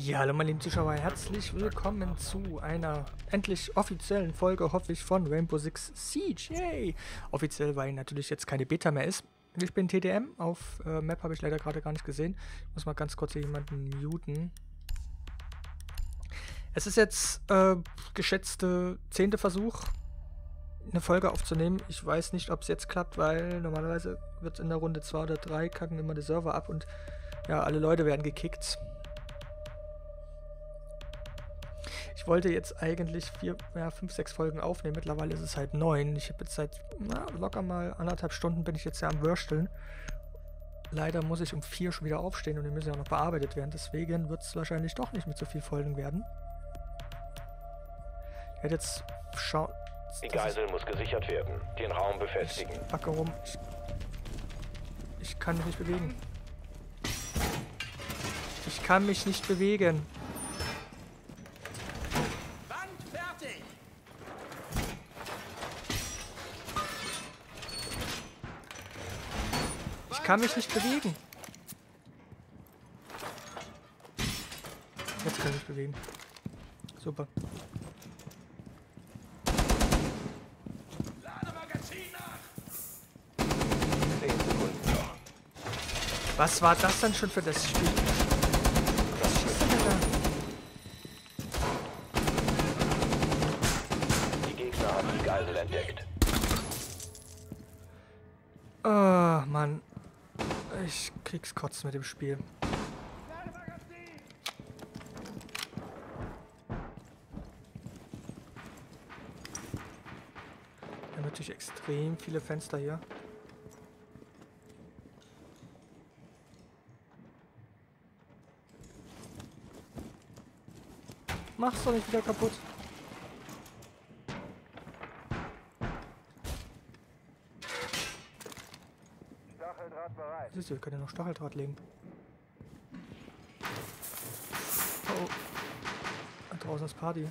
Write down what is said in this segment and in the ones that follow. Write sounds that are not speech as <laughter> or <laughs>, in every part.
Ja, hallo meine lieben Zuschauer, herzlich willkommen zu einer endlich offiziellen Folge, hoffe ich, von Rainbow Six Siege. Yay! Offiziell, weil natürlich jetzt keine Beta mehr ist. Ich bin TDM, auf äh, Map habe ich leider gerade gar nicht gesehen. Ich muss mal ganz kurz hier jemanden muten. Es ist jetzt äh, geschätzte zehnte Versuch, eine Folge aufzunehmen. Ich weiß nicht, ob es jetzt klappt, weil normalerweise wird in der Runde 2 oder 3 kacken immer die Server ab und ja, alle Leute werden gekickt. Wollte jetzt eigentlich vier, ja, fünf, sechs Folgen aufnehmen. Mittlerweile ist es halt neun. Ich habe jetzt seit na, locker mal anderthalb Stunden bin ich jetzt ja am Würsteln. Leider muss ich um vier schon wieder aufstehen und die müssen ja auch noch bearbeitet werden. Deswegen wird es wahrscheinlich doch nicht mit so viel Folgen werden. Ich werde jetzt schauen. Die Geisel muss gesichert werden. Den Raum befestigen. Ich backe rum. Ich, ich kann mich nicht bewegen. Ich kann mich nicht bewegen. Ich kann mich nicht bewegen. Jetzt kann ich mich bewegen. Super. Was war das denn schon für das Spiel? Kotzen mit dem Spiel. Wir haben natürlich extrem viele Fenster hier. Mach's doch nicht wieder kaputt. Du, wir können ja noch Stacheldraht legen. Oh, draußen ist Party.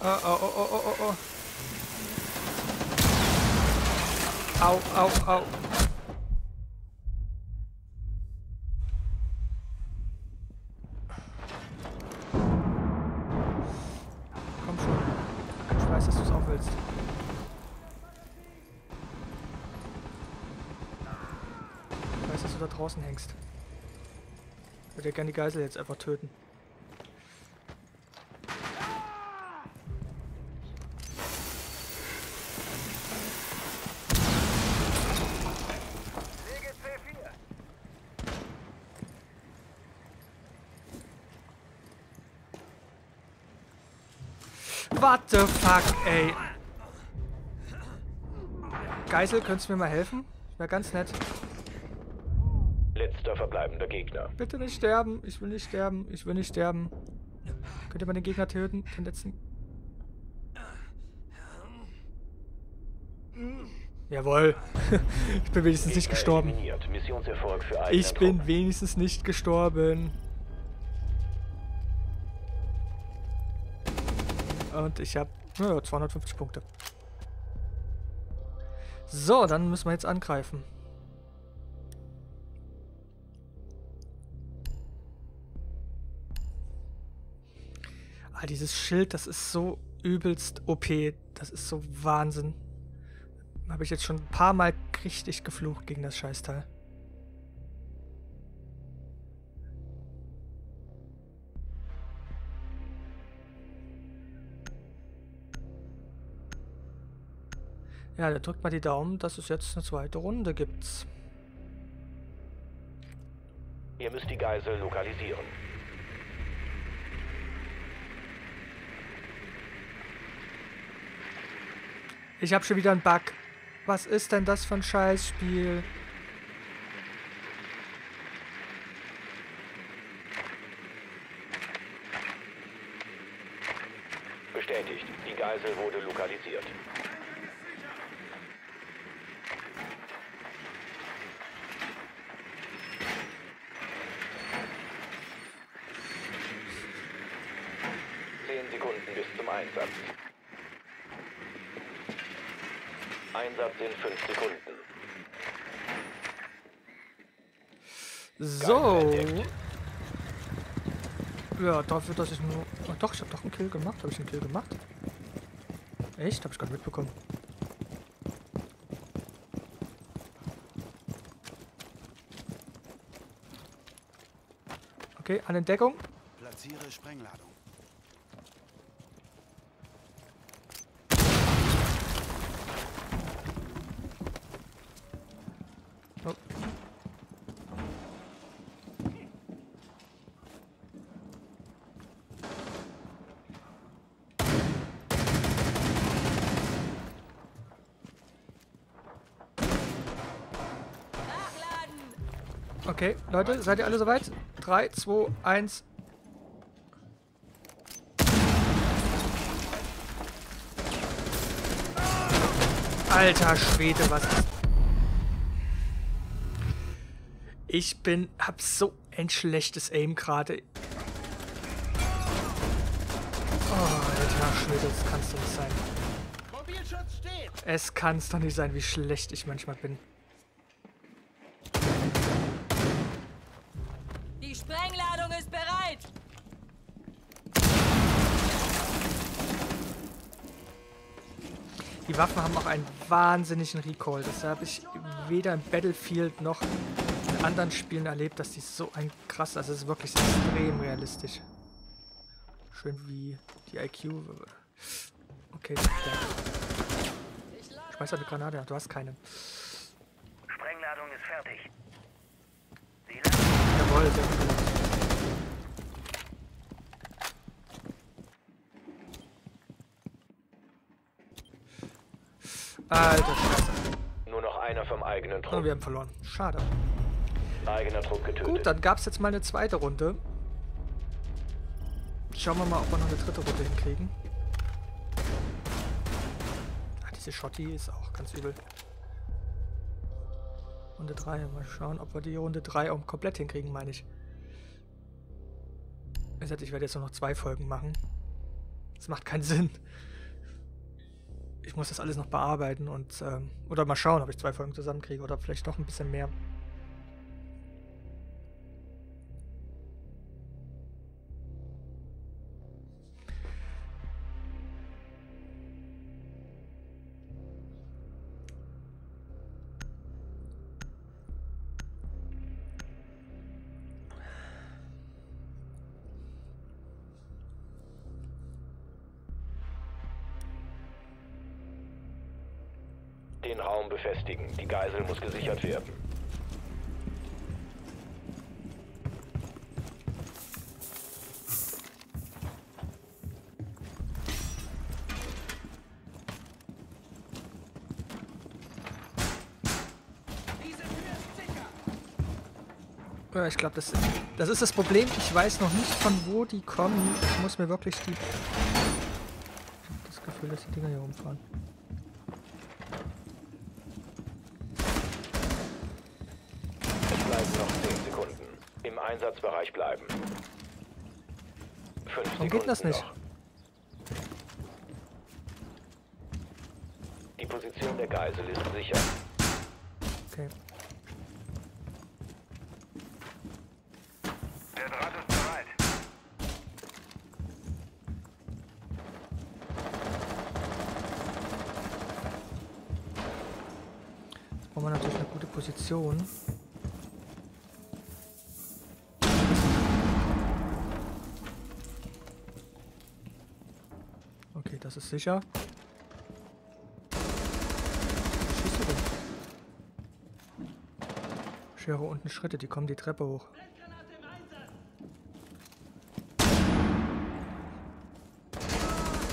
Oh, oh, oh, oh, oh, oh. Au, au, au. Da draußen hängst. Ich würde ja gerne die Geisel jetzt einfach töten. What the fuck, ey. Geisel, könntest du mir mal helfen? Wäre ganz nett. Letzter verbleibender Gegner. Bitte nicht sterben. Ich will nicht sterben. Ich will nicht sterben. Könnt ihr mal den Gegner töten? Den letzten. Jawohl. <laughs> ich bin wenigstens nicht gestorben. Ich bin wenigstens nicht gestorben. Und ich habe ja, 250 Punkte. So, dann müssen wir jetzt angreifen. Ah, dieses Schild, das ist so übelst OP. Das ist so Wahnsinn. Habe ich jetzt schon ein paar Mal richtig geflucht gegen das Scheißteil. Ja, da drückt mal die Daumen, dass es jetzt eine zweite Runde gibt. Ihr müsst die Geisel lokalisieren. Ich habe schon wieder einen Bug. Was ist denn das für ein Scheißspiel? Bestätigt. Die Geisel wurde lokalisiert. Zehn Sekunden bis zum Einsatz. Einsatz in 5 Sekunden. So. Ja, dafür, dass ich nur... Oh, doch, ich habe doch einen Kill gemacht. Habe ich einen Kill gemacht? Echt? Habe ich gerade mitbekommen. Okay, an Entdeckung. Platziere Sprengladung. Oh. Okay, Leute, seid ihr alle soweit? 3, 2, 1. Alter Schwede, was ist... Ich bin... hab so ein schlechtes Aim gerade. Oh, alter Schwede, das kann's doch nicht sein. Es kann's doch nicht sein, wie schlecht ich manchmal bin. Die Waffen haben auch einen wahnsinnigen Recoil. Das habe ich weder im Battlefield noch in anderen Spielen erlebt, dass die so ein krass, also es ist wirklich extrem realistisch. Schön wie die IQ. Okay, der. Schmeiß eine Granate, du hast keine. Sprengladung ist fertig. Jawohl, sehr gut. gemacht. Alter Scheiße. Nur noch einer vom eigenen Oh, Trupp. wir haben verloren. Schade. Eigener Trupp getötet. Gut, dann gab es jetzt mal eine zweite Runde. Schauen wir mal, ob wir noch eine dritte Runde hinkriegen. Ah, diese Schotti ist auch ganz übel. Runde 3. Mal schauen, ob wir die Runde 3 auch komplett hinkriegen, meine ich. Ich werde jetzt nur noch zwei Folgen machen. Das macht keinen Sinn. Ich muss das alles noch bearbeiten und ähm, oder mal schauen, ob ich zwei Folgen zusammenkriege oder vielleicht doch ein bisschen mehr. Den Raum befestigen. Die Geisel muss gesichert werden. Ich glaube, das, das ist das Problem. Ich weiß noch nicht, von wo die kommen. Ich muss mir wirklich die... Ich das Gefühl, dass die Dinger hier rumfahren. Es bleiben noch 10 Sekunden. Im Einsatzbereich bleiben. 5 Warum geht das nicht? Noch. Die Position der Geisel ist sicher. Okay. Der Draht ist bereit. Jetzt brauchen wir natürlich eine gute Position. Das ist sicher. Was schießt du denn? Ich höre unten Schritte, die kommen die Treppe hoch.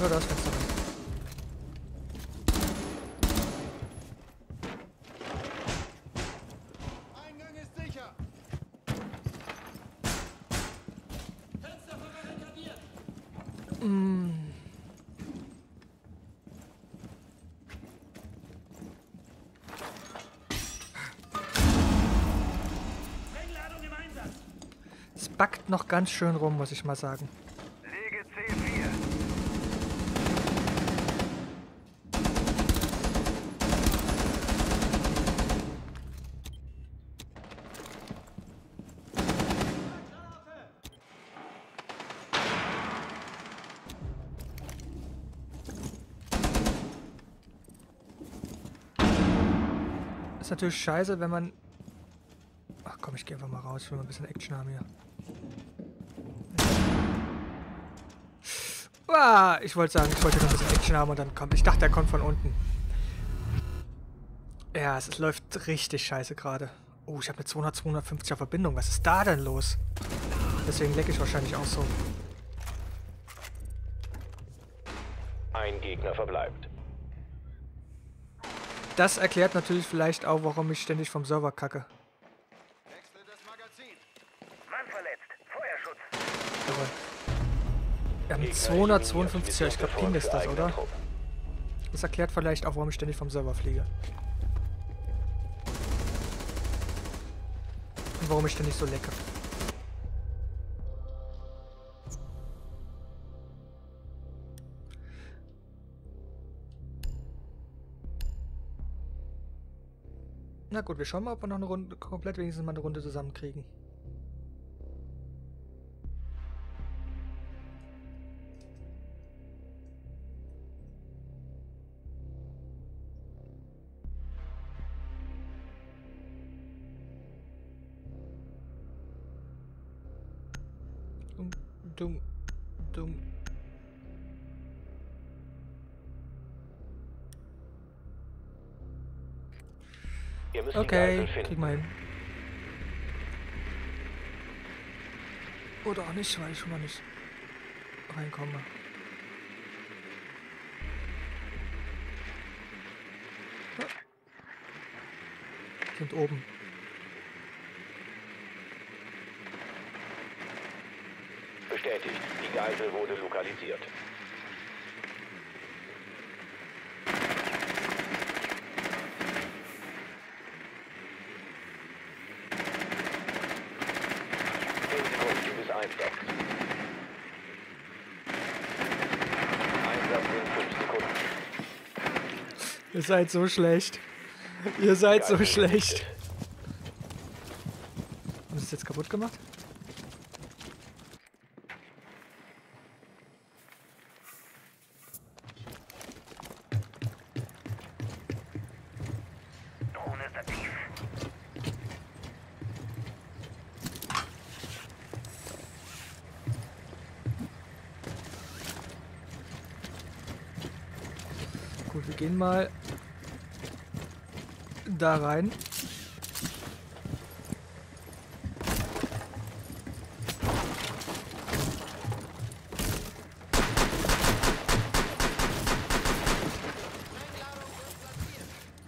Ja, da ist Fenster drin. Eingang backt noch ganz schön rum, muss ich mal sagen. Lege C4. Ist natürlich scheiße, wenn man... Ach komm, ich geh einfach mal raus, ich will mal ein bisschen Action haben hier. Ah, ich wollte sagen, ich wollte noch ein bisschen Action haben und dann kommt... Ich dachte, er kommt von unten. Ja, es, es läuft richtig scheiße gerade. Oh, ich habe eine 200, 250er Verbindung. Was ist da denn los? Deswegen lecke ich wahrscheinlich auch so. Ein Gegner verbleibt. Das erklärt natürlich vielleicht auch, warum ich ständig vom Server kacke. Wechsel das Magazin. Mann verletzt. Feuerschutz. Jawohl. Wir haben Gegner 252, ich glaube Ping ist das, oder? Das erklärt vielleicht auch, warum ich ständig vom Server fliege. Und warum ich ständig so lecke. Na gut, wir schauen mal, ob wir noch eine Runde, komplett wenigstens mal eine Runde zusammenkriegen. Dumm, dumm, dumm. Ihr müsst die Okay, Geisel krieg finden. mal hin. Oder auch nicht, weil ich schon mal nicht reinkomme. Ja. Sind oben. Bestätigt. Die Geisel wurde lokalisiert. Zehn Sekunden bis Einsatz. Einsatz in fünf Sekunden. Ihr seid so schlecht. Ihr seid so schlecht. Haben sie es jetzt kaputt gemacht? Wir gehen mal da rein.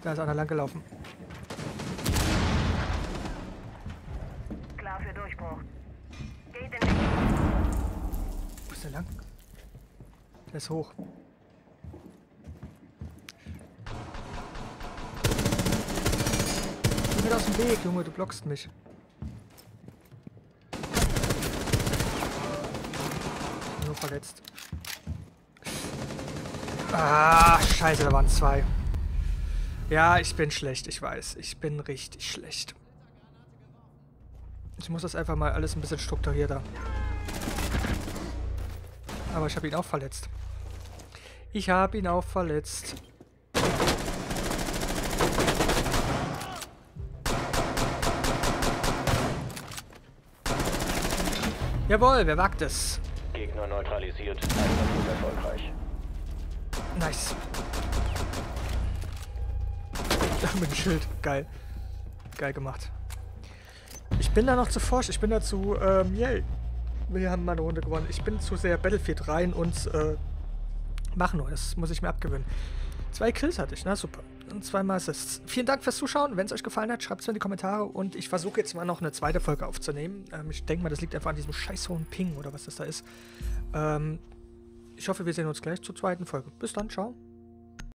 Da ist einer lang gelaufen. Klar für Durchbruch. Geht in Wo ist der lang? Der ist hoch. Geh mir aus dem Weg, Junge, du blockst mich. Nur verletzt. Ah, scheiße, da waren zwei. Ja, ich bin schlecht, ich weiß. Ich bin richtig schlecht. Ich muss das einfach mal alles ein bisschen strukturierter. Aber ich habe ihn auch verletzt. Ich habe ihn auch verletzt. Jawohl, wer wagt es? Gegner neutralisiert. Einsatz erfolgreich. Nice. <laughs> Mit dem Schild. Geil. Geil gemacht. Ich bin da noch zu forsch. Ich bin dazu, ähm, yay. Wir haben mal eine Runde gewonnen. Ich bin zu sehr Battlefield rein und, äh, mach nur. Das muss ich mir abgewöhnen. Zwei Kills hatte ich, na super. Und zweimal Assists. Vielen Dank fürs Zuschauen. Wenn es euch gefallen hat, schreibt es in die Kommentare. Und ich versuche jetzt mal noch eine zweite Folge aufzunehmen. Ähm, ich denke mal, das liegt einfach an diesem scheiß hohen Ping oder was das da ist. Ähm, ich hoffe, wir sehen uns gleich zur zweiten Folge. Bis dann, ciao.